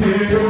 Yeah.